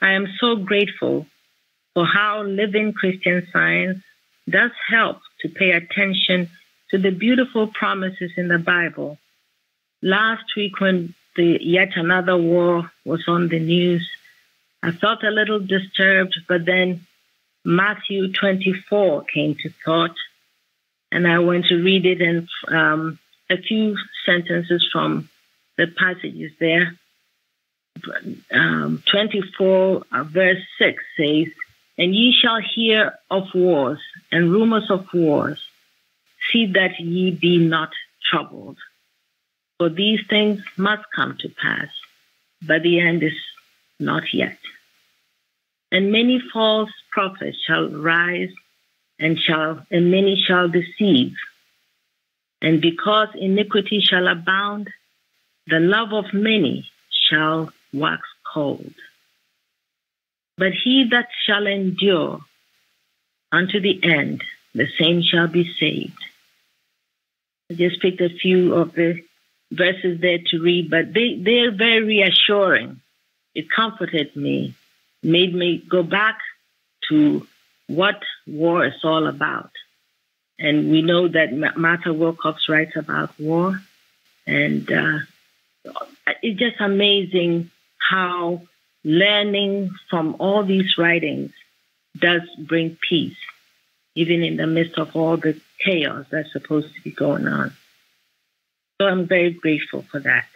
I am so grateful for how living Christian science does help to pay attention to the beautiful promises in the Bible. Last week, when the yet another war was on the news, I felt a little disturbed, but then Matthew 24 came to thought, and I went to read it and um, a few sentences from the passages there. Um, 24, uh, verse 6 says, And ye shall hear of wars and rumors of wars. See that ye be not troubled. For these things must come to pass, but the end is not yet. And many false prophets shall rise and shall and many shall deceive. And because iniquity shall abound, the love of many shall wax cold. But he that shall endure unto the end, the same shall be saved. I just picked a few of the verses there to read, but they, they're very reassuring. It comforted me, made me go back to what war is all about. And we know that Martha Wilcox writes about war. And uh, it's just amazing how learning from all these writings does bring peace, even in the midst of all the chaos that's supposed to be going on. So I'm very grateful for that.